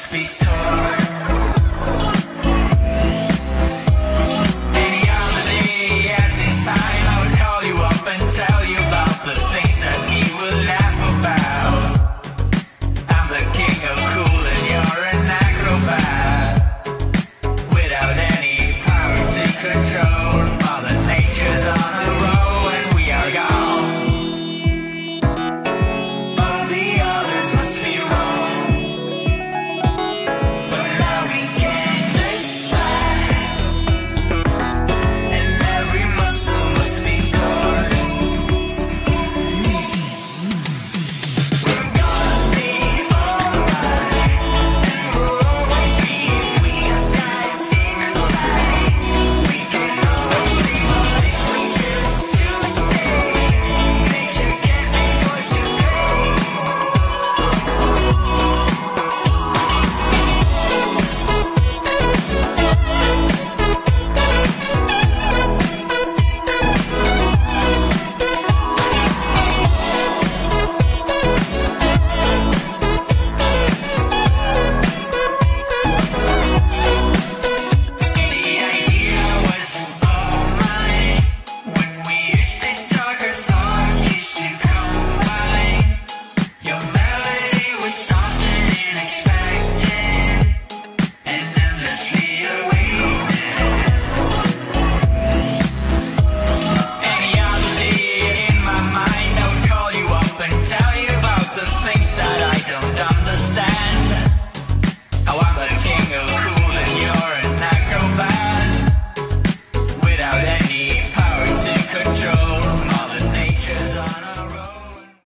speak